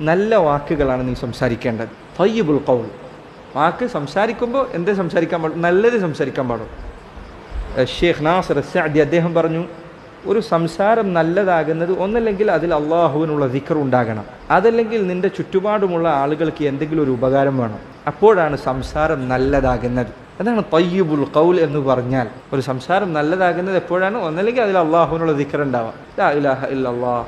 നല്ല വാക്കുകളാണ് നീ സംസാരിക്കേണ്ടത്. തയ്യിബുൽ ഖൗൽ. വാക്ക് സംസാരിക്കുമ്പോൾ എന്ത് സംസാരിക്കാൻ പാടും? നല്ലത് സംസാരിക്കാൻ പാടും. ഷേഖ് നാസർ സഅദി അദ്ദേഹം പറഞ്ഞു ഒരു സംസാരം നല്ലതാകുന്നത് ഒന്നല്ലെങ്കിൽ അതിൽ അള്ളാഹുവിനുള്ള ദിക്കർ ഉണ്ടാകണം. അതല്ലെങ്കിൽ നിന്റെ ചുറ്റുപാടുമുള്ള ആളുകൾക്ക് എന്തെങ്കിലും ഒരു ഉപകാരം വേണം. അപ്പോഴാണ് സംസാരം നല്ലതാകുന്നത്. അതാണ് തയ്യബുൽ കൗൽ എന്ന് പറഞ്ഞാൽ. ഒരു സംസാരം നല്ലതാകുന്നത് എപ്പോഴാണ്? ഒന്നല്ലെങ്കിൽ അതിൽ അള്ളാഹുവിനുള്ള ദിക്കർ ഉണ്ടാവാം. ലാ ഇലാഹ ഇല്ലാ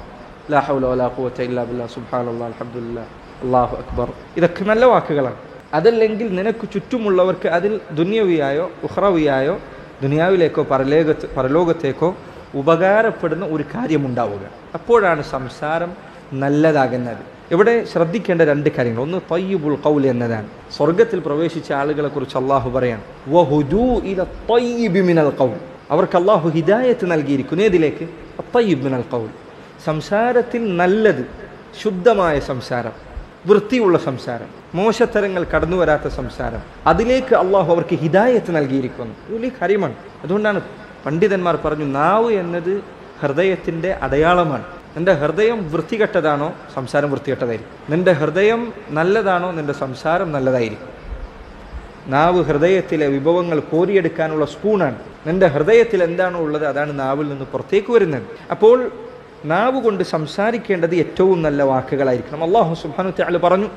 അല്ലാഹു അക്ബർ. ഇതൊക്കെ നല്ല വാക്കുകളാണ്. അതല്ലെങ്കിൽ നിനക്ക് ചുറ്റുമുള്ളവർക്ക് അതിൽ ദുന്യവിയായോ ഉഹ്റവിയായോ ദുനിയാവിലേക്കോ പരലോകത്ത് പരലോകത്തേക്കോ ഉപകാരപ്പെടുന്ന ഒരു കാര്യമുണ്ടാവുക. അപ്പോഴാണ് സംസാരം നല്ലതാകുന്നത്. ഇവിടെ ശ്രദ്ധിക്കേണ്ട രണ്ട് കാര്യങ്ങൾ. ഒന്ന് തയ്യബുൽ കൗൽ എന്നതാണ്. സ്വർഗത്തിൽ പ്രവേശിച്ച ആളുകളെ കുറിച്ച് അള്ളാഹു പറയാണ് അവർക്ക് അള്ളാഹു ഹിദായത്ത് നൽകിയിരിക്കുന്നു. ഏതിലേക്ക്? തയ്യിബ് മിനൽ കൗൽ സംസാരത്തിൽ നല്ലത് ശുദ്ധമായ സംസാരം വൃത്തിയുള്ള സംസാരം മോശത്തരങ്ങൾ കടന്നു വരാത്ത സംസാരം. അതിലേക്ക് അള്ളാഹു അവർക്ക് ഹിദായത്ത് നൽകിയിരിക്കുന്നു. വലിയ കാര്യമാണ്. അതുകൊണ്ടാണ് പണ്ഡിതന്മാർ പറഞ്ഞു നാവ് എന്നത് ഹൃദയത്തിന്റെ അടയാളമാണ്. നിന്റെ ഹൃദയം വൃത്തികെട്ടതാണോ? സംസാരം വൃത്തികെട്ടതായിരിക്കും. നിന്റെ ഹൃദയം നല്ലതാണോ? നിന്റെ സംസാരം നല്ലതായിരിക്കും. നാവ് ഹൃദയത്തിലെ വിഭവങ്ങൾ കോരിയെടുക്കാനുള്ള സ്പൂണാണ്. നിന്റെ ഹൃദയത്തിൽ എന്താണോ ഉള്ളത് അതാണ് നാവിൽ നിന്ന് പുറത്തേക്ക് വരുന്നത്. അപ്പോൾ നാവ് കൊണ്ട് സംസാരിക്കേണ്ടത് ഏറ്റവും നല്ല വാക്കുകളായിരിക്കണം. അള്ളാഹു സുബാനു തആല പറഞ്ഞു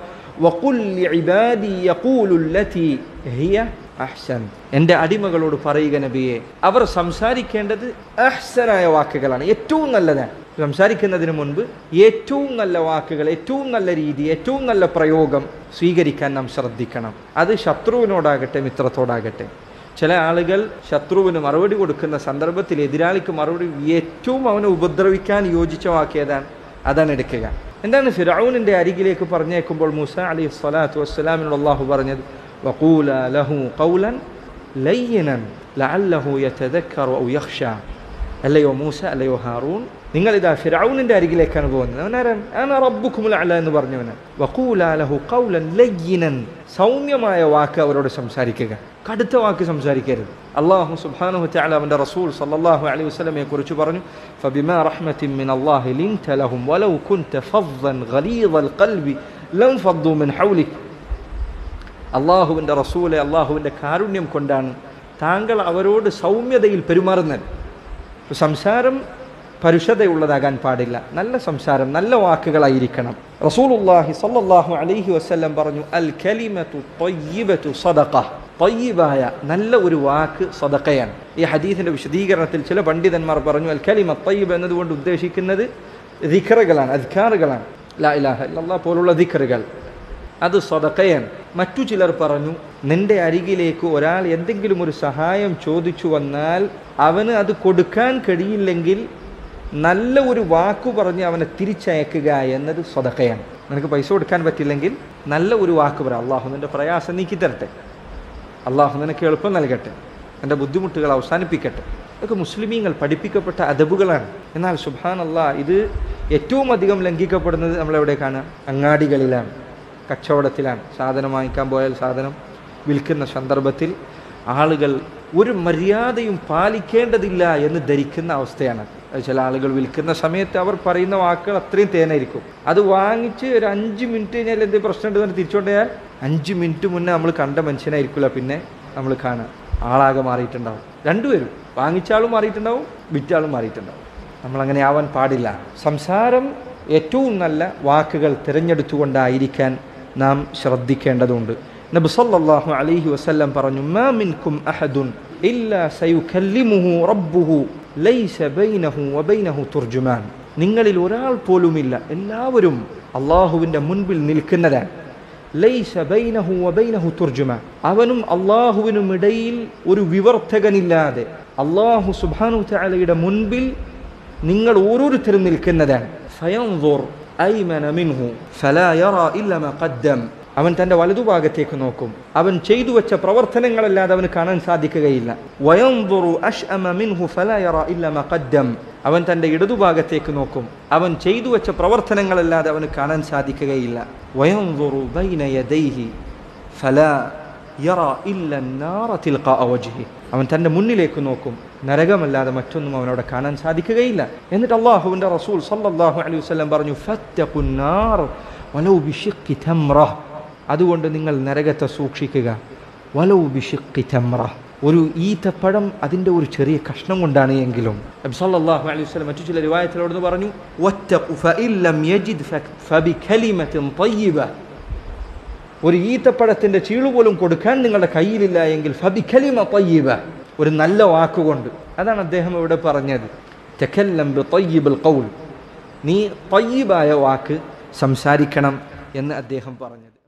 എന്റെ അടിമകളോട് പറയുക നബിയെ അവർ സംസാരിക്കേണ്ടത് അഹ്സനായ വാക്കുകളാണ്. ഏറ്റവും നല്ലതാണ്. സംസാരിക്കുന്നതിന് മുൻപ് ഏറ്റവും നല്ല വാക്കുകൾ ഏറ്റവും നല്ല രീതി ഏറ്റവും നല്ല പ്രയോഗം സ്വീകരിക്കാൻ നാം ശ്രദ്ധിക്കണം. അത് ശത്രുവിനോടാകട്ടെ മിത്രത്തോടാകട്ടെ. ചില ആളുകൾ ശത്രുവിന് മറുപടി കൊടുക്കുന്ന സന്ദർഭത്തിൽ എതിരാളിക്ക് മറുപടി ഏറ്റവും അവനെ ഉപദ്രവിക്കാൻ യോജിച്ച വാക്കേതാണ് അതാണ് എടുക്കുക. എന്താണ് ഫിറൌനിന്റെ അരികിലേക്ക് പറഞ്ഞേക്കുമ്പോൾ മൂസ അലി സ്വലാത്തു വസ്സലാമിനോട് അള്ളാഹു പറഞ്ഞത്? വഖൂല ലഹു കൗലൻ ലയ്യനൻ ലഅല്ലഹു യതദക്കറു ഔ അല്ലയോ മൂസ അല്ലയോ ഹാറൂൺ? നിങ്ങൾ ഇതാ ഫിറൌനിന്റെ അരികിലേക്കാണ് പോകുന്നത്. അവനാരാണ് ആണ് റബ്ബുക്കുമുൽ അല എന്ന് പറഞ്ഞവന് വക്കൂലാലഹു ലഹു ഖൗലൻ ലയ്യനൻ. സൗമ്യമായ വാക്ക് അവരോട് സംസാരിക്കുക. കടുത്ത വാക്ക് സംസാരിക്കരുത്. അള്ളാഹു സുബ്ഹാനഹു തആല അവന്റെ റസൂൽ സല്ലല്ലാഹു അലൈഹി വസ്ലമയെ കുറിച്ച് പറഞ്ഞു ഫബിമാ റഹ്മത്തിൻ മിൻ ലഹും വലൗ കുൻത ഫദ്ദൻ ഗലീദൽ ഖൽബി ലം ഫദ്ദു മിൻ ഹൗലിക്. അള്ളാഹുവിന്റെ റസൂലെ അള്ളാഹുവിന്റെ കാരുണ്യം കൊണ്ടാണ് താങ്കൾ അവരോട് സൗമ്യതയിൽ പെരുമാറുന്നത്. സംസാരം പരുഷതയുള്ളതാകാൻ പാടില്ല. നല്ല സംസാരം നല്ല വാക്കുകളായിരിക്കണം. റസൂലുല്ലാഹി സല്ലാഹു അലൈഹി വസല്ലം പറഞ്ഞു അൽ കലിമത്തു ത്വയ്യിബത്തു സദഖ. ത്വയ്യിബായ നല്ല ഒരു വാക്ക് സദഖയാണ്. ഈ ഹദീസിന്റെ വിശദീകരണത്തിൽ ചില പണ്ഡിതന്മാർ പറഞ്ഞു അൽ കലിമ ത്വയ്യിബ് എന്നതുകൊണ്ട് ഉദ്ദേശിക്കുന്നത് ദിഖറുകളാണ് അധികാറുകളാണ് ലാ ഇലാഹ ഇല്ലല്ലാഹ് പോലുള്ള ദിഖറുകൾ. അത് സ്വതക്കയാണ് മറ്റു ചിലർ പറഞ്ഞു നിന്റെ അരികിലേക്ക് ഒരാൾ എന്തെങ്കിലും ഒരു സഹായം ചോദിച്ചു വന്നാൽ അവന് അത് കൊടുക്കാൻ കഴിയില്ലെങ്കിൽ നല്ല ഒരു വാക്കു പറഞ്ഞ് അവനെ തിരിച്ചയക്കുക എന്നത് സ്വതക്കയാണ് നിനക്ക് പൈസ കൊടുക്കാൻ പറ്റില്ലെങ്കിൽ നല്ല ഒരു വാക്ക് പറ. അള്ളാഹു നിന്റെ പ്രയാസം നീക്കി തരട്ടെ. അള്ളാഹു നിനക്ക് എളുപ്പം നൽകട്ടെ. എന്റെ ബുദ്ധിമുട്ടുകൾ അവസാനിപ്പിക്കട്ടെ. ഇതൊക്കെ മുസ്ലിമീങ്ങൾ പഠിപ്പിക്കപ്പെട്ട അദബുകളാണ്. എന്നാൽ സുബാൻ അള്ളാ ഇത് ഏറ്റവും അധികം ലംഘിക്കപ്പെടുന്നത് നമ്മളെവിടേക്കാണ്? അങ്ങാടികളിലാണ്. കച്ചവടത്തിലാണ്. സാധനം വാങ്ങിക്കാൻ പോയാൽ സാധനം വിൽക്കുന്ന സന്ദർഭത്തിൽ ആളുകൾ ഒരു മര്യാദയും പാലിക്കേണ്ടതില്ല എന്ന് ധരിക്കുന്ന അവസ്ഥയാണ്. ചില ആളുകൾ വിൽക്കുന്ന സമയത്ത് അവർ പറയുന്ന വാക്കുകൾ അത്രയും തേനായിരിക്കും. അത് വാങ്ങിച്ച് ഒരു അഞ്ച് മിനിറ്റ് കഴിഞ്ഞാൽ എന്തെങ്കിലും പ്രശ്നം ഉണ്ടെന്ന് തിരിച്ചുകൊണ്ടാൽ അഞ്ച് മിനിറ്റ് മുന്നേ നമ്മൾ കണ്ട മനുഷ്യനായിരിക്കില്ല പിന്നെ നമ്മൾ കാണുക. ആളാകെ മാറിയിട്ടുണ്ടാവും. രണ്ടുപേരും. വാങ്ങിച്ചാളും മാറിയിട്ടുണ്ടാവും വിറ്റാളും മാറിയിട്ടുണ്ടാവും. നമ്മളങ്ങനെ ആവാൻ പാടില്ല. സംസാരം ഏറ്റവും നല്ല വാക്കുകൾ തിരഞ്ഞെടുത്തുകൊണ്ടായിരിക്കാൻ നാം ശ്രദ്ധിക്കേണ്ടതുണ്ട്. നബി സല്ലല്ലാഹു അലൈഹി വസല്ലം പറഞ്ഞു മാ മിൻകും അഹദുൻ ഇല്ലാ സയുകല്ലിമുഹു റബ്ബുഹു. ലൈസ ബൈനഹു വബൈനഹു തുർജുമാൻ നിങ്ങളിൽ ഒരാൾ പോലുമില്ല. എല്ലാവരും അള്ളാഹുവിന്റെ മുൻപിൽ നിൽക്കുന്നതാണ്. ലൈസ ബൈനഹു വബൈനഹു തുർജുമാൻ അവനും അള്ളാഹുവിനും ഇടയിൽ ഒരു വിവർത്തകനില്ലാതെ അള്ളാഹു സുബാനു തആലയുടെ മുൻപിൽ നിങ്ങൾ ഓരോരുത്തരും നിൽക്കുന്നതാണ്. ഫയൻദുർ ഐമന മിൻഹു ഫലാ യറ ഇല്ല മാ ഖദ്ദം. അവൻ തന്റെ വലതുഭാഗത്തേക്ക് നോക്കും. അവൻ ചെയ്തു വെച്ച പ്രവർത്തനങ്ങളല്ലാതെ അവന് കാണാൻ സാധിക്കുകയില്ല. അവൻ തന്റെ ഇടതുഭാഗത്തേക്ക് നോക്കും. അവൻ ചെയ്തു വെച്ച പ്രവർത്തനങ്ങളല്ലാതെ അവന് കാണാൻ സാധിക്കുകയില്ല. അവൻ തന്റെ മുന്നിലേക്ക് നോക്കും. നരകമല്ലാതെ മറ്റൊന്നും അവനവിടെ കാണാൻ സാധിക്കുകയില്ല. എന്നിട്ട് അള്ളാഹുവിന്റെ റസൂൽ സല്ലല്ലാഹു അലൈഹി വസല്ലം പറഞ്ഞു തംറ അതുകൊണ്ട് നിങ്ങൾ നരകത്തെ സൂക്ഷിക്കുക. വലവ് ബിഷിക്കി തെമ്ര. ഒരു ഈത്തപ്പഴം അതിന്റെ ഒരു ചെറിയ കഷ്ണം കൊണ്ടാണ് എങ്കിലും. അബ്സല്ലാഹു അലൈഹി വസ്ലം മറ്റു ചില റിവായത്തിലോട് പറഞ്ഞു ഒറ്റ ഒരു ഈത്തപ്പഴത്തിന്റെ ചീൾ പോലും കൊടുക്കാൻ നിങ്ങളുടെ കയ്യിലില്ല എങ്കിൽ ഫബി ഖലിമ തയ്യബ. ഒരു നല്ല വാക്കുകൊണ്ട്. അതാണ് അദ്ദേഹം ഇവിടെ പറഞ്ഞത്. തെക്കല്ലം തയ്യിബുൽ കൗൽ നീ തയ്യബായ വാക്ക് സംസാരിക്കണം എന്ന് അദ്ദേഹം പറഞ്ഞത്.